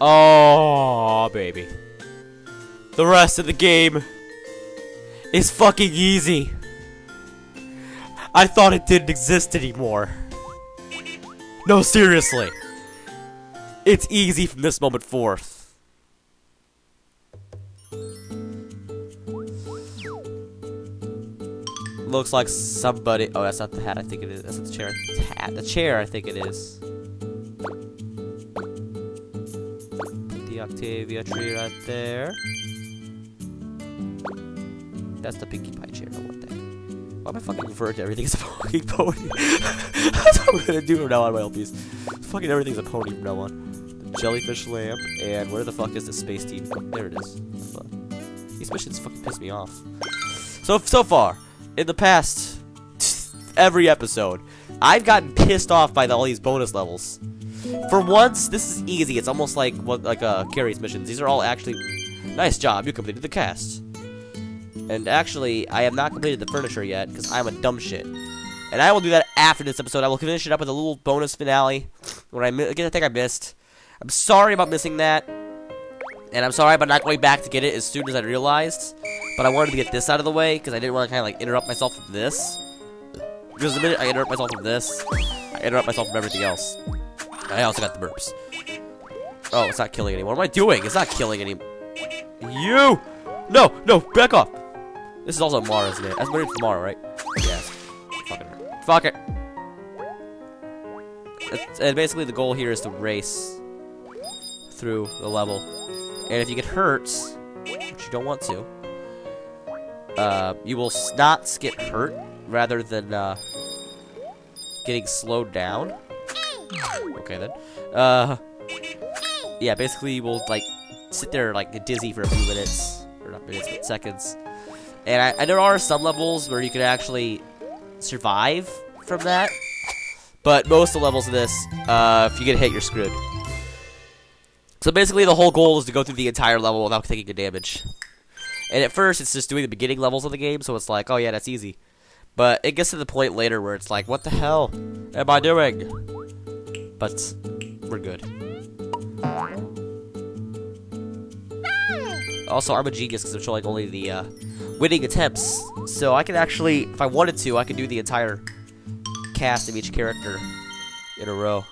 Oh, baby. The rest of the game is fucking easy. I thought it didn't exist anymore. No, seriously. It's easy from this moment forth. Looks like somebody. Oh, that's not the hat. I think it is. That's not the chair. The hat. The chair. I think it is. Octavia tree right there. That's the Pinkie Pie chair. No one thing. Why am I fucking referring to everything as a fucking pony? That's what I'm gonna do from now on, my LPs. Fucking everything's a pony from now on. The jellyfish lamp, and where the fuck is the space team? There it is. Fuck. These missions fucking piss me off. So so far, in the past every episode, I've gotten pissed off by the, all these bonus levels. For once, this is easy. It's almost like what like uh, Carrie's missions. These are all actually nice job. You completed the cast. And actually, I have not completed the furniture yet because I'm a dumb shit. And I will do that after this episode. I will finish it up with a little bonus finale when I again I think I missed. I'm sorry about missing that. And I'm sorry about not going back to get it as soon as I realized. But I wanted to get this out of the way because I didn't want to kind of like interrupt myself from this. Because the minute I interrupt myself from this, I interrupt myself from everything else. I also got the burps. Oh, it's not killing anyone. What am I doing? It's not killing any. You! No, no, back off. This is also Mara, isn't it? That's my Mara, right? Yes. Fuck it. Fuck it. And basically, the goal here is to race through the level. And if you get hurt, which you don't want to, uh, you will not get hurt rather than uh, getting slowed down. Okay then. Uh, yeah, basically we'll like sit there like dizzy for a few minutes, or not minutes, but seconds. And I, I, there are some levels where you can actually survive from that, but most of the levels of this, uh, if you get hit, you're screwed. So basically, the whole goal is to go through the entire level without taking a damage. And at first, it's just doing the beginning levels of the game, so it's like, oh yeah, that's easy. But it gets to the point later where it's like, what the hell am I doing? But we're good. Also, I'm a genius because I'm showing only the uh, winning attempts. So I can actually, if I wanted to, I could do the entire cast of each character in a row.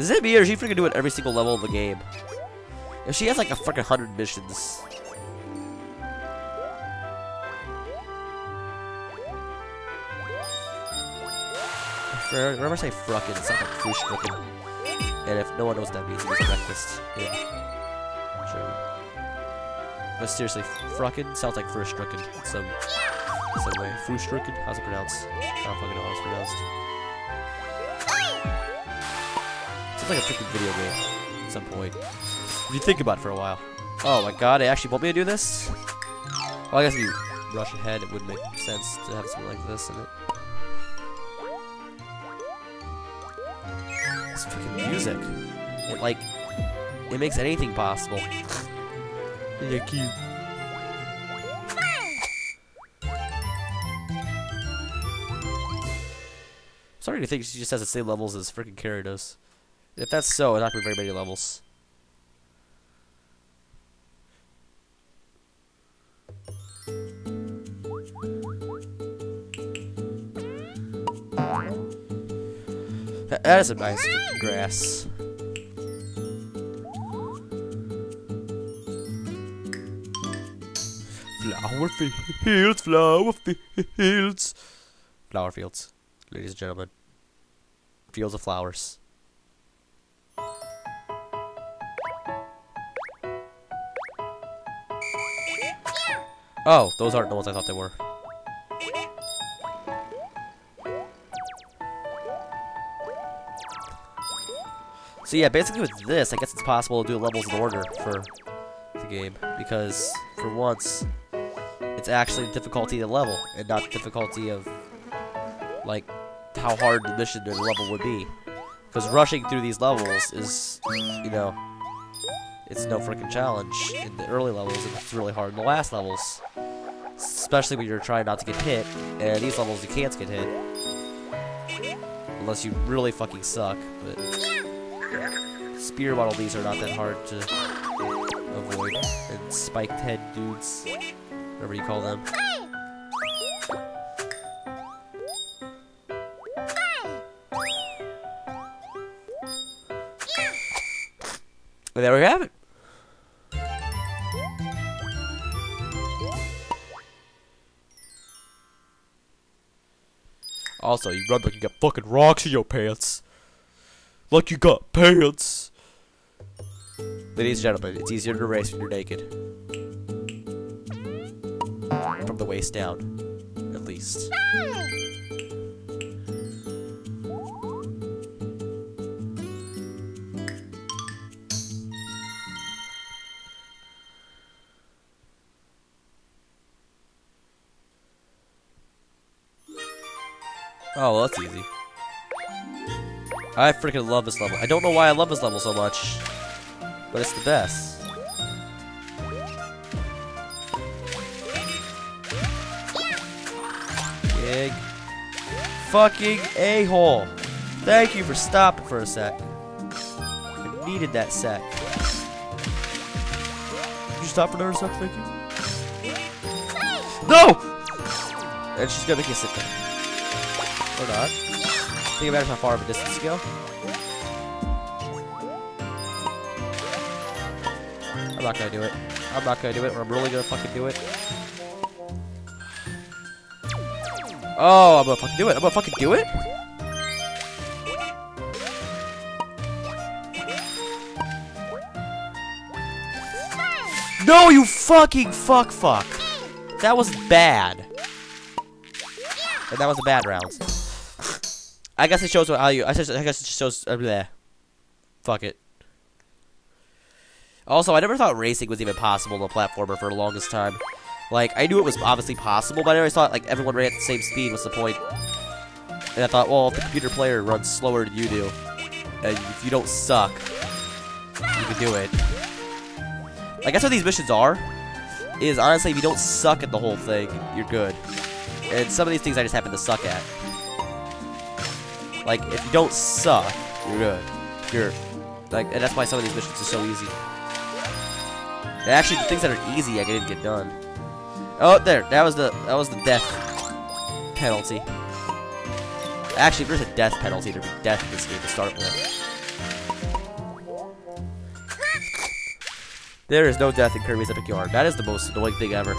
Is it me or is she freaking doing every single level of the game? If she has like a freaking hundred missions. Remember I say fruckin', it sounds like frustricken. And if no one knows what that means, it means breakfast. Yeah. Sure. But seriously, fruckin' sounds like frustricken in some, some way. Frustricken? How's it pronounced? I don't fucking know how it's pronounced. Like a freaking video game at some point. If you think about it for a while. Oh my god, they actually want me to do this? Well, I guess if you rush ahead, it would make sense to have something like this in it. This freaking music. It, like, it makes anything possible. Thank you. Sorry to think she just has the same levels as freaking does. If that's so, it's not going to be very many levels. That, is a nice grass. Flower fields, flower fields. Flower fields, ladies and gentlemen. Fields of flowers. Oh, those aren't the ones I thought they were. So yeah, basically with this, I guess it's possible to do levels in order for the game. Because, for once, it's actually the difficulty of the level, and not the difficulty of, like, how hard the mission or the level would be. Because rushing through these levels is, you know, it's no freaking challenge in the early levels, and it's really hard in the last levels. Especially when you're trying not to get hit, and these levels you can't get hit. Unless you really fucking suck, but... Spear Waddle Dees are not that hard to avoid. And spiked head dudes, whatever you call them. And there we have it. Also, you run like you got fucking rocks in your pants. Like you got pants. Ladies and gentlemen, it's easier to race when you're naked. From the waist down, at least. Oh, well, that's easy. I freaking love this level. I don't know why I love this level so much, but it's the best. Big fucking a-hole. Thank you for stopping for a sec. I needed that sec. Did you stop for another sec? Thank you. No! And she's gonna sit there. Or not. Think how far of a distance to go. I'm not gonna do it. I'm not gonna do it, or I'm really gonna fucking do it. Oh, I'm gonna fucking do it. I'm gonna fucking do it? No, you fucking fuck fuck. That was bad. And that was a bad round. I guess it shows what you. I guess I guess it shows. Uh. Fuck it. Also, I never thought racing was even possible in a platformer for the longest time. Like, I knew it was obviously possible, but I always thought like everyone ran at the same speed. What's the point? And I thought, well, if the computer player runs slower than you do, and if you don't suck, you can do it. Like that's what these missions are. Is honestly, if you don't suck at the whole thing, you're good. And some of these things I just happen to suck at. Like, if you don't suck, you're good. You're, like, and that's why some of these missions are so easy. And actually, the things that are easy, I didn't get done. Oh, there, that was the, that was the death penalty. Actually, there's a death penalty, there'd be death in this game to start with. There is no death in Kirby's Epic Yarn. That is the most annoying thing ever.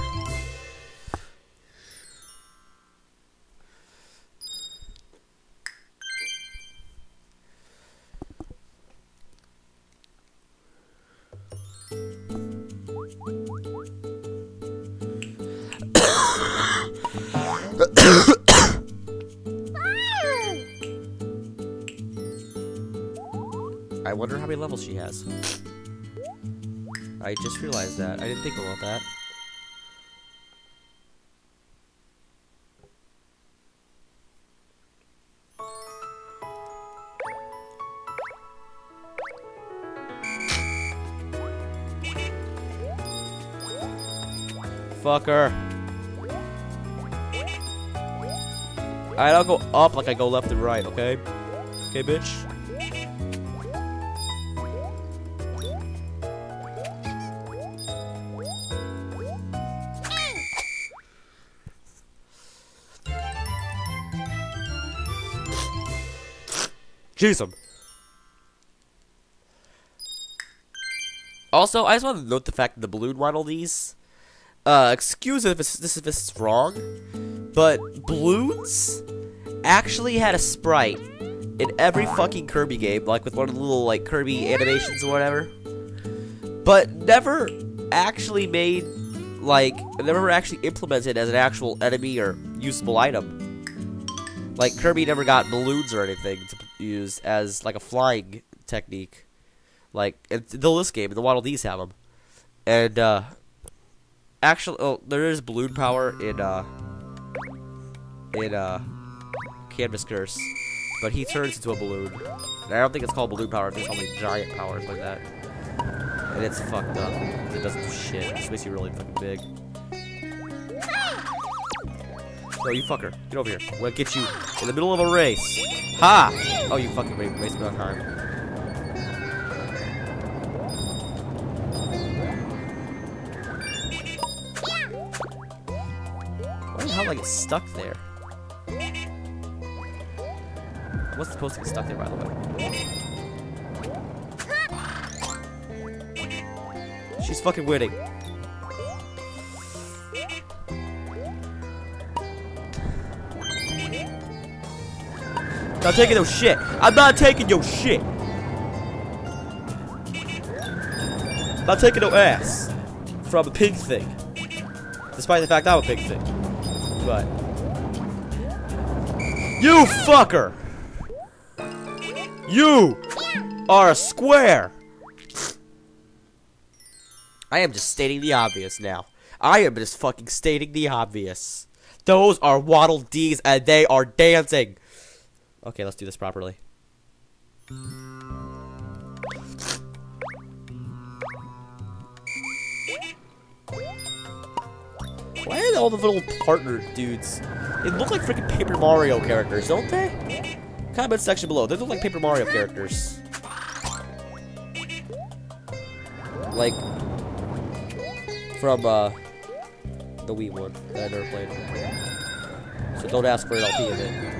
Many levels she has. I just realized that. I didn't think about that. Fucker. Alright, I'll go up like I go left and right, okay? Okay, bitch? Jeez, Also, I just want to note the fact that the balloon Waddle Dees. Uh, excuse if this if it's wrong, but balloons actually had a sprite in every fucking Kirby game, like with one of the little like Kirby animations or whatever. But never actually made like never actually implemented as an actual enemy or usable item. Like Kirby never got balloons or anything to use as like a flying technique. Like the this game, the Waddle Dees have them, and uh, actually, oh, there is balloon power in uh, in uh, Canvas Curse, but he turns into a balloon. And I don't think it's called balloon power. I think it's called like giant powers like that. And it's fucked up. It doesn't do shit. It just makes you really fucking big. No, you fucker. Get over here. We'll get you in the middle of a race. Ha! Oh, you fucking ra- raced me on time. Why the hell did I get stuck there? What's supposed to get stuck there, by the way? She's fucking winning. Not taking no oh, shit. I'm not taking your shit. Not taking no ass from a pig thing. Despite the fact I'm a pig thing. But. You fucker! You are a square! I am just stating the obvious now. I am just fucking stating the obvious. Those are Waddle Dees and they are dancing. Okay, let's do this properly. Why are all the little partner dudes? They look like freaking Paper Mario characters, don't they? Comment section below. They look like Paper Mario characters. Like from uh the Wii one that I never played. So don't ask for an LP of it.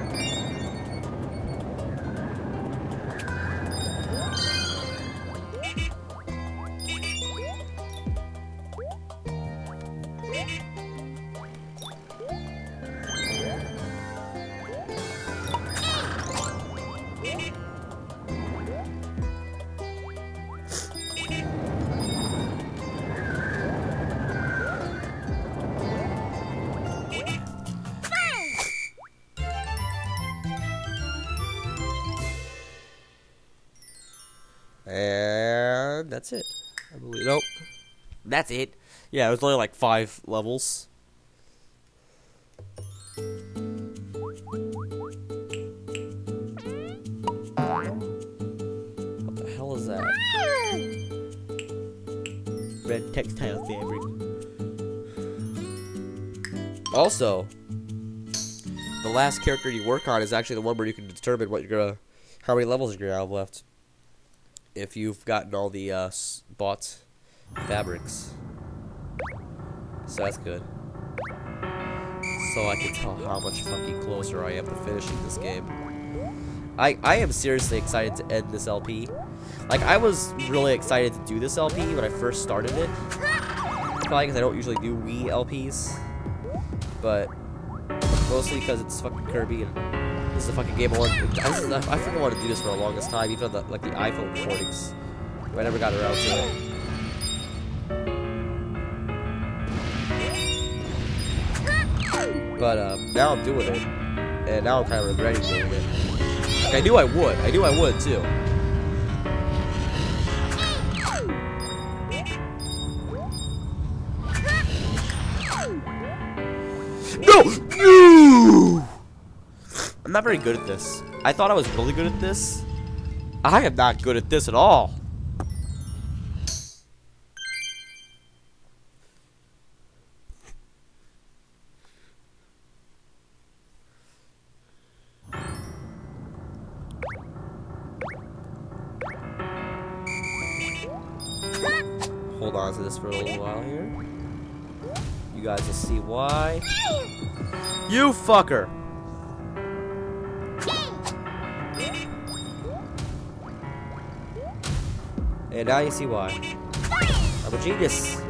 That's it. Yeah, it was only like five levels. What the hell is that? Red textile fabric. Also, the last character you work on is actually the one where you can determine what you're gonna, how many levels you're gonna have left if you've gotten all the uh, s- bought fabrics. So that's good. So I can tell how much fucking closer I am to finishing this game. I, I am seriously excited to end this LP. Like, I was really excited to do this LP when I first started it. Probably because I don't usually do Wii LPs. But mostly because it's fucking Kirby and this is a fucking game I wanted. This is, I fucking wanted to do this for the longest time, even on the, like the iPhone recordings. I never got around to it. But um, now I'm doing it, and now I'm kind of regretting doing it. Like, I knew I would. I knew I would too. No! No! I'm not very good at this. I thought I was really good at this. I am not good at this at all. Why. You fucker! And now you see why. I'm a genius.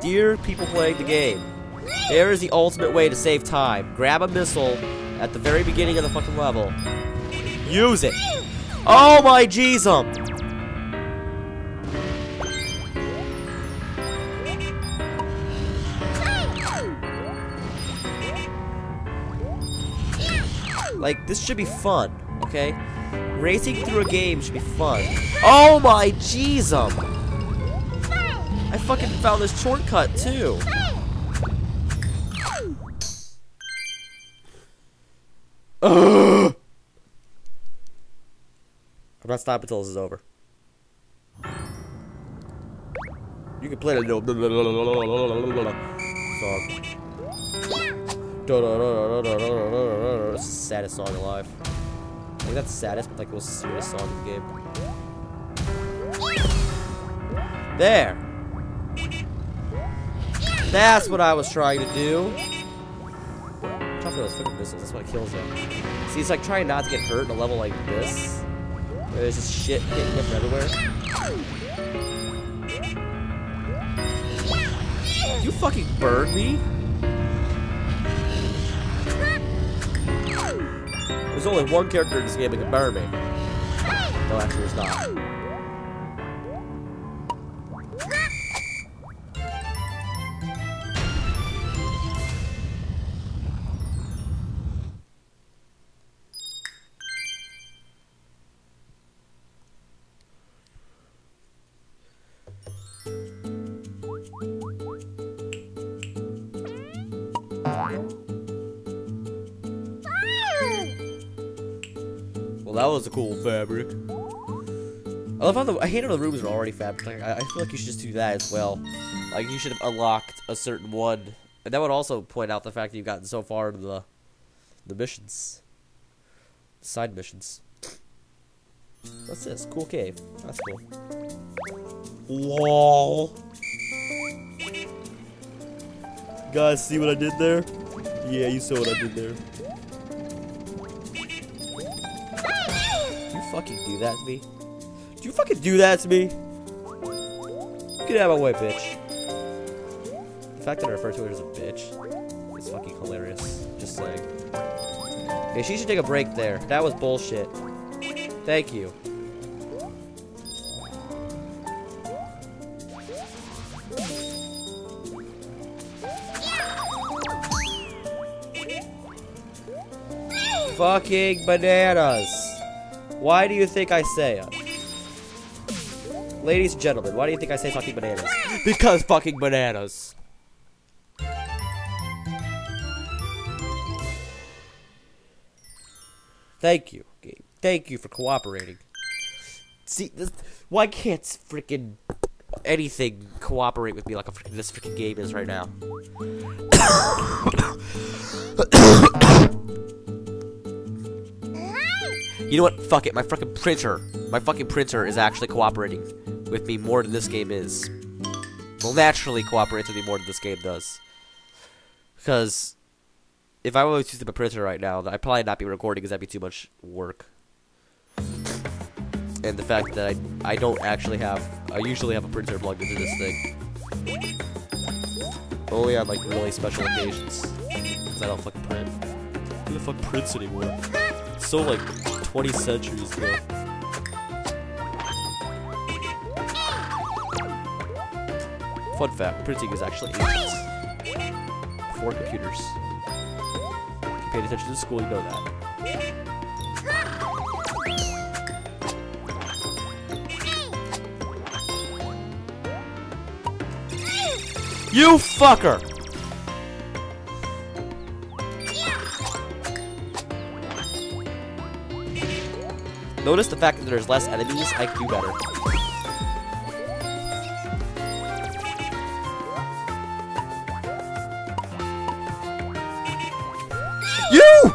Dear people playing the game, there is the ultimate way to save time. Grab a missile at the very beginning of the fucking level. Use it. Oh my jeezum! Like, this should be fun, okay? Racing through a game should be fun. Oh my jeezum! I fucking found this shortcut too. Ugh. I'm not stopping until this is over. You can play the no song. The saddest song alive. I think that's the saddest, but like the most serious song in the game. There! That's what I was trying to do. Tough those fucking missiles, that's what kills him. See, it's like trying not to get hurt in a level like this. Where there's just shit hitting him everywhere. You fucking burned me? There's only one character in this game that can burn me. No, actually, there's not. Well, that was a cool fabric. I love how the I hate how the rooms are already fabric. I, I feel like you should just do that as well. Like you should have unlocked a certain one, and that would also point out the fact that you've gotten so far in the the missions, side missions. What's this? Cool cave. That's cool. Lol. Guys, see what I did there? Yeah, you saw what I did there. Fucking do that to me? Do you fucking do that to me? Get out of my way, bitch. The fact that I refer to her as a bitch is fucking hilarious. Just like... Okay, she should take a break there. That was bullshit. Thank you. Fucking bananas. Why do you think I say it? Ladies and gentlemen, why do you think I say fucking bananas? Because fucking bananas. Thank you, game. Thank you for cooperating. See, this, why can't freaking anything cooperate with me like a this freaking game is right now? You know what? Fuck it. My fucking printer. My fucking printer is actually cooperating with me more than this game is. Well, naturally cooperates with me more than this game does. Because if I was using my printer right now, I'd probably not be recording because that'd be too much work. And the fact that I, I don't actually have, I usually have a printer plugged into this thing. Only on like really special occasions. Because I don't fucking print. Who the fuck prints anymore? It's so like 20 centuries ago. Fun fact, printing is actually ancient. Before computers. If you paid attention to school, you know that. You fucker! Notice the fact that there's less enemies, I can do better. You!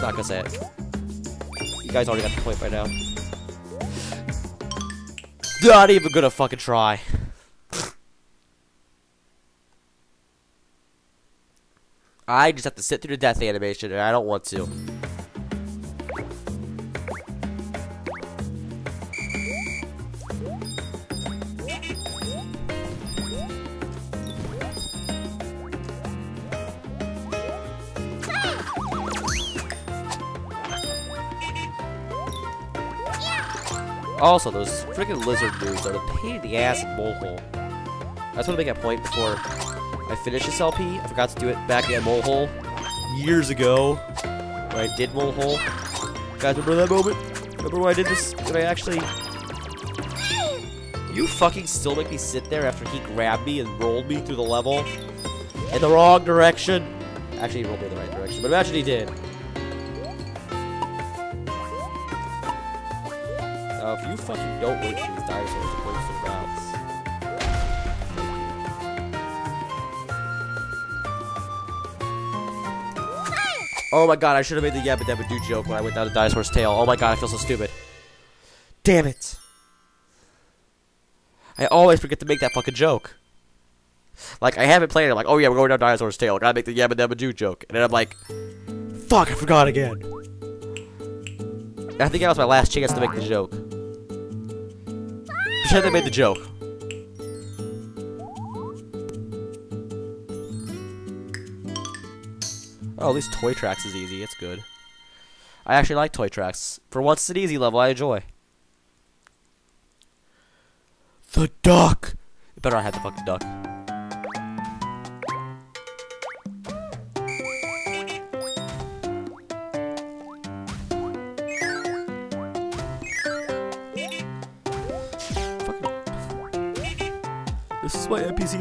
Not gonna say it. You guys already got the point by now. Not even gonna fucking try. I just have to sit through the death animation, and I don't want to. Also, those freaking lizard dudes are the pain in the ass in Mole Hole. I just want to make a point before I finish this LP. I forgot to do it back at Mole Hole years ago when I did Mole Hole. Guys, remember that moment? Remember when I did this? When I actually... You fucking still make me sit there after he grabbed me and rolled me through the level in the wrong direction? Actually, he rolled me in the right direction, but imagine he did. fucking don't for these dinosaurs. Oh my god, I should have made the yabba dabba Doo joke when I went down the dinosaur's tail. Oh my god, I feel so stupid. Damn it. I always forget to make that fucking joke. Like, I haven't played it. I'm like, oh yeah, we're going down dinosaur's tail. Gotta make the yabba dabba Doo joke. And then I'm like, fuck, I forgot again. I think that was my last chance to make the joke. Pretend I made the joke. Oh, at least Toy Tracks is easy. It's good. I actually like Toy Tracks. For once, it's an easy level. I enjoy. The duck! Better not have the fucking duck.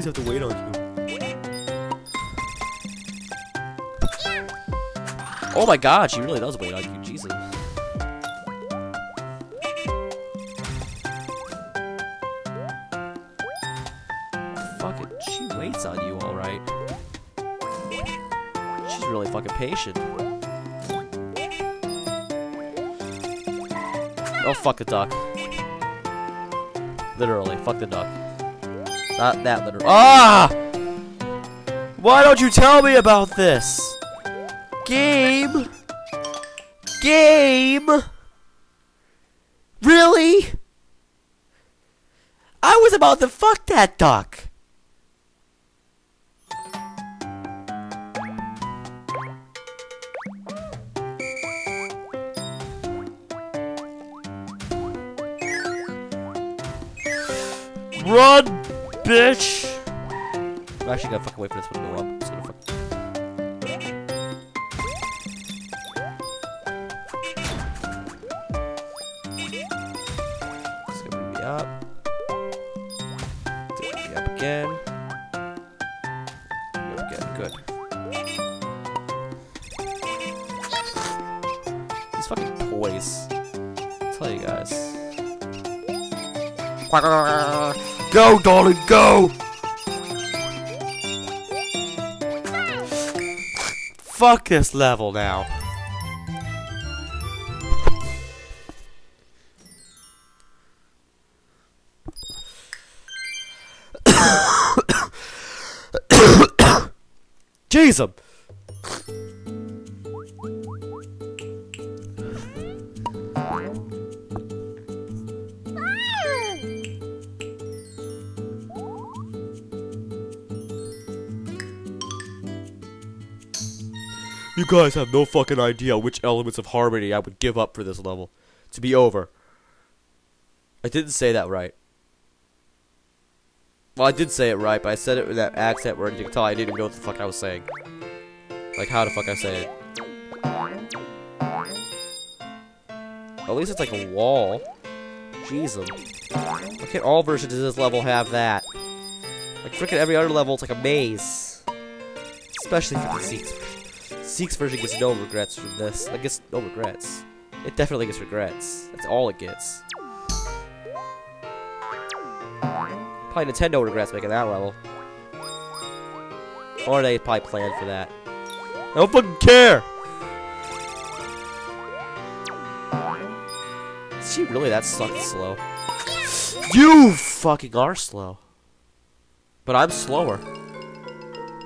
Is have to wait on you. Oh my god, she really does wait on you, Jesus. Fucking, she waits on you, alright. She's really fucking patient. Oh, fuck the duck. Literally, fuck the duck. Not that literal. Ah! Why don't you tell me about this? Game? Game? Really? I was about to fuck that duck. Run, bitch! I'm actually gonna fucking wait for this one to go up. Just gonna fuck. It's gonna me up. It's gonna me up again. Up again. Good. These fucking toys. I'll tell you guys. Go, darling, go! Fuck this level now. Jesus! You guys have no fucking idea which elements of harmony I would give up for this level. To be over. I didn't say that right. Well, I did say it right, but I said it with that accent where you can tell I didn't even know what the fuck I was saying. Like, how the fuck I say it. At least it's like a wall. Jesus. Why can't all versions of this level have that? Like, freaking every other level, it's like a maze. Especially for the Zeke's Zeke's version gets no regrets from this. It gets no regrets. It definitely gets regrets. That's all it gets. Probably Nintendo regrets making that level. Or they probably planned for that. I don't fucking care! Is she really that sucking slow? You fucking are slow. But I'm slower.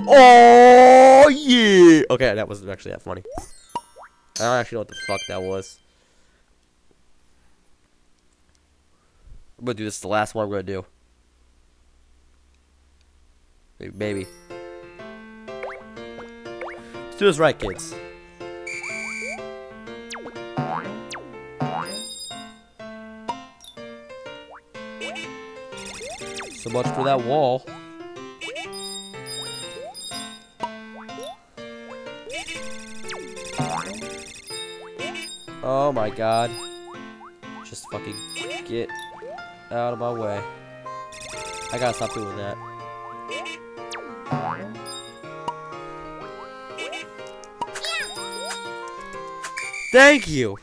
Oh yeah! Okay, that wasn't actually that funny. I don't actually know what the fuck that was. I'm gonna do this the last one I'm gonna do. Maybe. Let's do this right, kids. So much for that wall. Oh my god. Just fucking get out of my way. I gotta stop doing that. Thank you!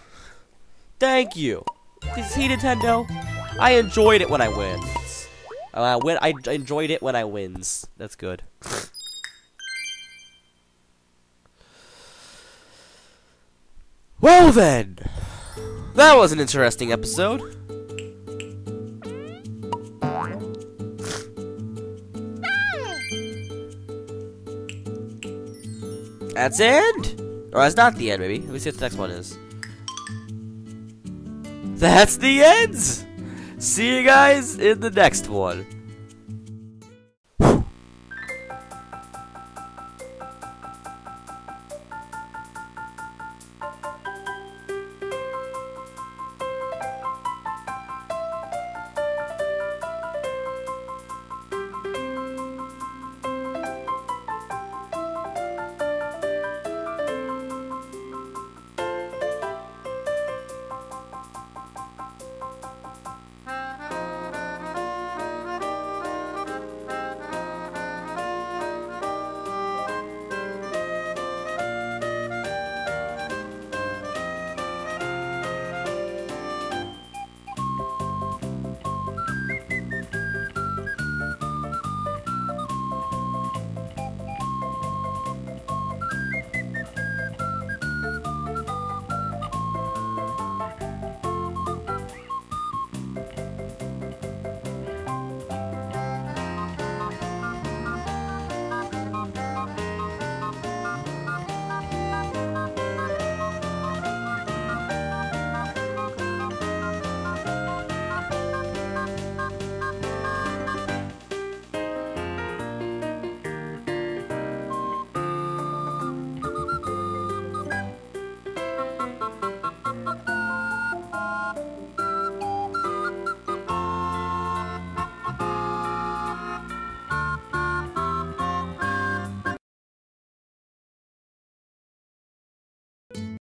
Thank you! See, Nintendo? I enjoyed it when I wins. Uh, when I enjoyed it when I wins. That's good. Well then, that was an interesting episode. That's the end? Or that's not the end, maybe. Let me see what the next one is. That's the end! See you guys in the next one.